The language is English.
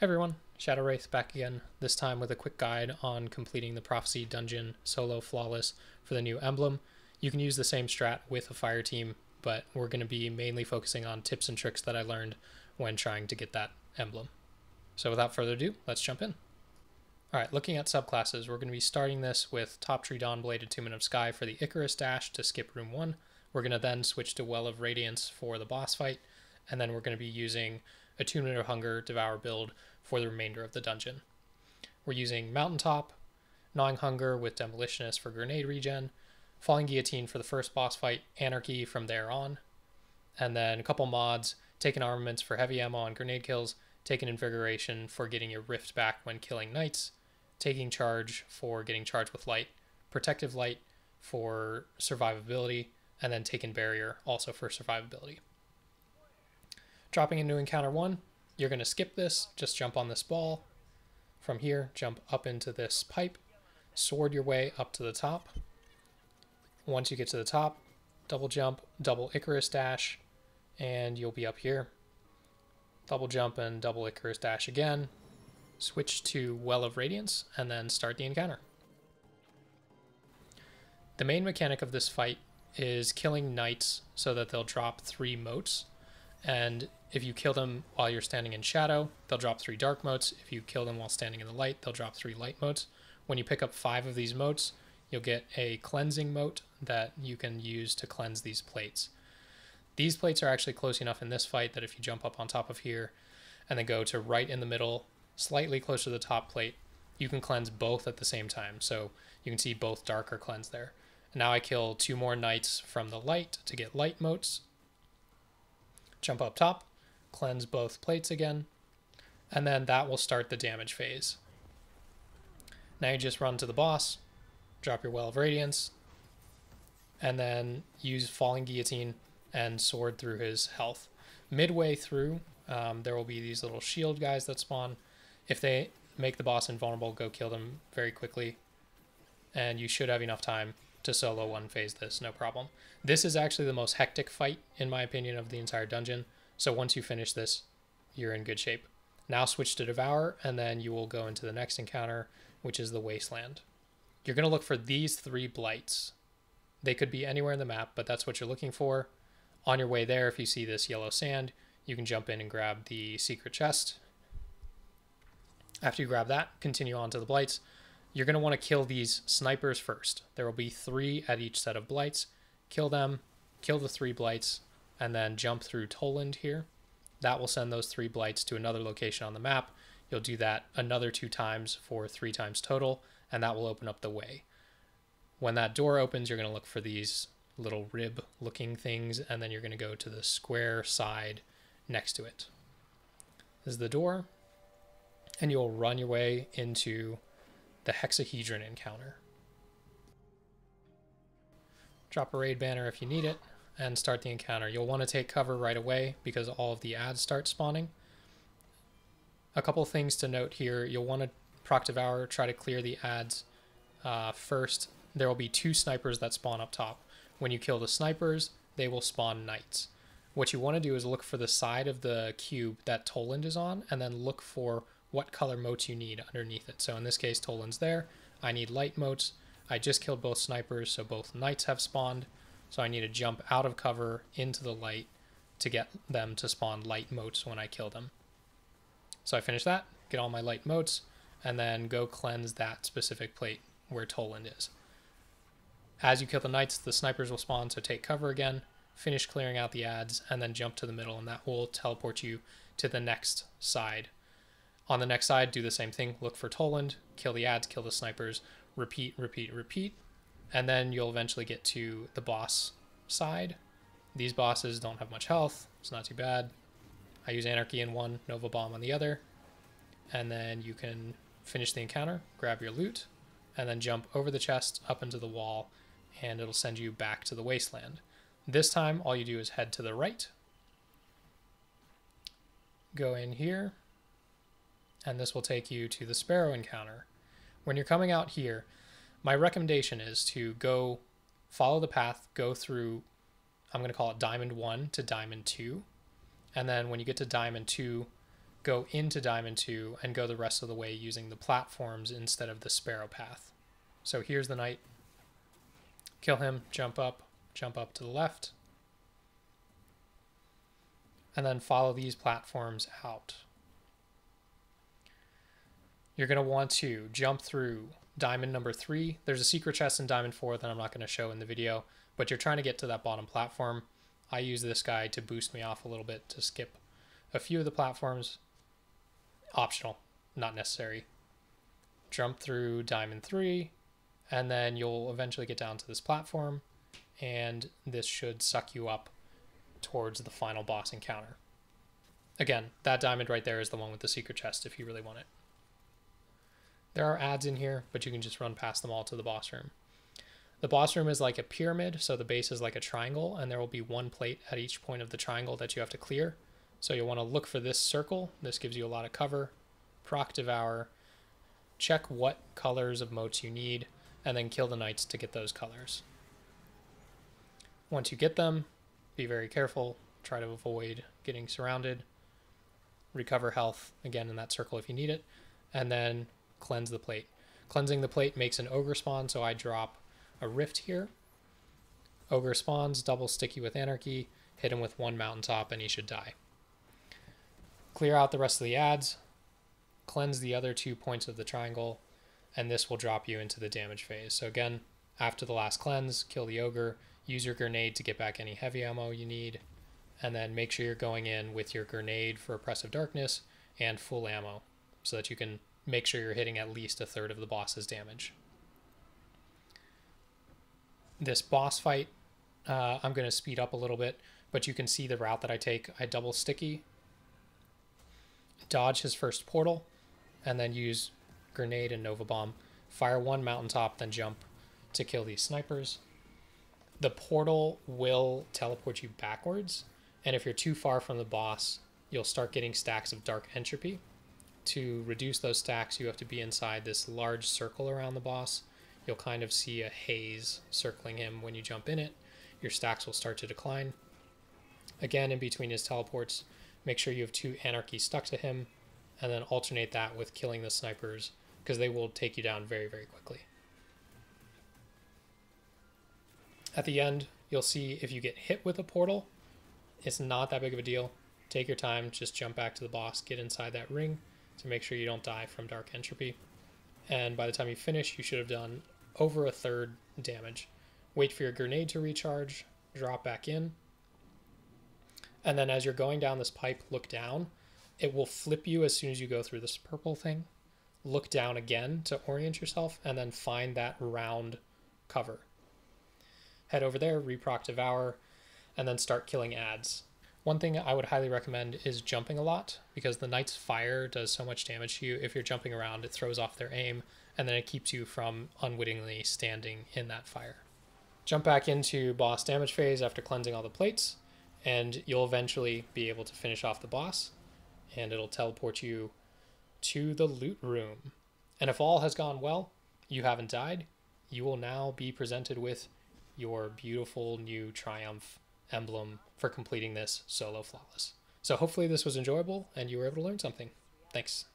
everyone, Shadowraith back again, this time with a quick guide on completing the Prophecy Dungeon solo flawless for the new emblem. You can use the same strat with a fire team, but we're going to be mainly focusing on tips and tricks that I learned when trying to get that emblem. So without further ado, let's jump in. Alright, looking at subclasses, we're going to be starting this with Top Tree Dawnblade Attunement of Sky for the Icarus Dash to skip room 1. We're going to then switch to Well of Radiance for the boss fight, and then we're going to be using Attunement of Hunger Devour build for the remainder of the dungeon. We're using Mountaintop, Gnawing Hunger with Demolitionist for grenade regen, Falling Guillotine for the first boss fight, Anarchy from there on, and then a couple mods, Taken Armaments for heavy ammo on grenade kills, Taken Invigoration for getting your Rift back when killing knights, Taking Charge for getting charged with light, Protective Light for survivability, and then Taken Barrier also for survivability. Dropping into encounter one, you're going to skip this, just jump on this ball. From here, jump up into this pipe, sword your way up to the top. Once you get to the top, double jump, double Icarus dash, and you'll be up here. Double jump and double Icarus dash again. Switch to Well of Radiance, and then start the encounter. The main mechanic of this fight is killing knights so that they'll drop three motes. And if you kill them while you're standing in shadow, they'll drop three dark motes. If you kill them while standing in the light, they'll drop three light motes. When you pick up five of these motes, you'll get a cleansing mote that you can use to cleanse these plates. These plates are actually close enough in this fight that if you jump up on top of here and then go to right in the middle, slightly closer to the top plate, you can cleanse both at the same time. So you can see both dark are cleansed there. And now I kill two more knights from the light to get light motes. Jump up top, cleanse both plates again, and then that will start the damage phase. Now you just run to the boss, drop your Well of Radiance, and then use Falling Guillotine and sword through his health. Midway through, um, there will be these little shield guys that spawn. If they make the boss invulnerable, go kill them very quickly, and you should have enough time to solo one phase this, no problem. This is actually the most hectic fight, in my opinion, of the entire dungeon. So once you finish this, you're in good shape. Now switch to Devour, and then you will go into the next encounter, which is the Wasteland. You're going to look for these three blights. They could be anywhere in the map, but that's what you're looking for. On your way there, if you see this yellow sand, you can jump in and grab the secret chest. After you grab that, continue on to the blights. You're going to want to kill these snipers first. There will be three at each set of blights. Kill them, kill the three blights, and then jump through Toland here. That will send those three blights to another location on the map. You'll do that another two times for three times total, and that will open up the way. When that door opens, you're going to look for these little rib looking things, and then you're going to go to the square side next to it. This is the door, and you'll run your way into the hexahedron encounter. Drop a raid banner if you need it, and start the encounter. You'll want to take cover right away because all of the ads start spawning. A couple things to note here. You'll want to proc devour, try to clear the ads uh, first. There will be two snipers that spawn up top. When you kill the snipers, they will spawn knights. What you want to do is look for the side of the cube that Toland is on, and then look for what color motes you need underneath it. So in this case, Toland's there. I need light motes. I just killed both snipers, so both knights have spawned. So I need to jump out of cover into the light to get them to spawn light motes when I kill them. So I finish that, get all my light motes, and then go cleanse that specific plate where Toland is. As you kill the knights, the snipers will spawn, so take cover again, finish clearing out the ads, and then jump to the middle, and that will teleport you to the next side. On the next side, do the same thing. Look for Toland, kill the ads, kill the snipers, repeat, repeat, repeat, and then you'll eventually get to the boss side. These bosses don't have much health, it's not too bad. I use Anarchy in one, Nova Bomb on the other, and then you can finish the encounter, grab your loot, and then jump over the chest up into the wall, and it'll send you back to the wasteland. This time, all you do is head to the right, go in here, and this will take you to the Sparrow encounter. When you're coming out here, my recommendation is to go follow the path, go through, I'm going to call it Diamond 1 to Diamond 2. And then when you get to Diamond 2, go into Diamond 2 and go the rest of the way using the platforms instead of the Sparrow path. So here's the knight. Kill him, jump up, jump up to the left, and then follow these platforms out. You're going to want to jump through diamond number three. There's a secret chest in diamond four that I'm not going to show in the video, but you're trying to get to that bottom platform. I use this guy to boost me off a little bit to skip a few of the platforms. Optional, not necessary. Jump through diamond three, and then you'll eventually get down to this platform, and this should suck you up towards the final boss encounter. Again, that diamond right there is the one with the secret chest if you really want it. There are ads in here, but you can just run past them all to the boss room. The boss room is like a pyramid, so the base is like a triangle, and there will be one plate at each point of the triangle that you have to clear. So you'll want to look for this circle. This gives you a lot of cover. Proc Devour. Check what colors of motes you need, and then kill the knights to get those colors. Once you get them, be very careful. Try to avoid getting surrounded. Recover health, again in that circle if you need it. And then cleanse the plate. Cleansing the plate makes an ogre spawn, so I drop a rift here. Ogre spawns, double sticky with anarchy, hit him with one mountaintop, and he should die. Clear out the rest of the ads, cleanse the other two points of the triangle, and this will drop you into the damage phase. So again, after the last cleanse, kill the ogre, use your grenade to get back any heavy ammo you need, and then make sure you're going in with your grenade for oppressive darkness and full ammo so that you can make sure you're hitting at least a third of the boss's damage. This boss fight, uh, I'm going to speed up a little bit, but you can see the route that I take. I double sticky, dodge his first portal, and then use grenade and nova bomb. Fire one mountaintop, then jump to kill these snipers. The portal will teleport you backwards, and if you're too far from the boss, you'll start getting stacks of dark entropy to reduce those stacks, you have to be inside this large circle around the boss. You'll kind of see a haze circling him when you jump in it. Your stacks will start to decline. Again, in between his teleports, make sure you have two anarchy stuck to him, and then alternate that with killing the snipers, because they will take you down very, very quickly. At the end, you'll see if you get hit with a portal, it's not that big of a deal. Take your time, just jump back to the boss, get inside that ring, to make sure you don't die from Dark Entropy. And by the time you finish, you should have done over a third damage. Wait for your grenade to recharge, drop back in, and then as you're going down this pipe, look down. It will flip you as soon as you go through this purple thing. Look down again to orient yourself, and then find that round cover. Head over there, reproc devour, and then start killing ads. One thing I would highly recommend is jumping a lot because the Knight's Fire does so much damage to you. If you're jumping around, it throws off their aim and then it keeps you from unwittingly standing in that fire. Jump back into boss damage phase after cleansing all the plates, and you'll eventually be able to finish off the boss, and it'll teleport you to the loot room. And if all has gone well, you haven't died, you will now be presented with your beautiful new Triumph emblem for completing this solo flawless. So hopefully this was enjoyable and you were able to learn something. Thanks.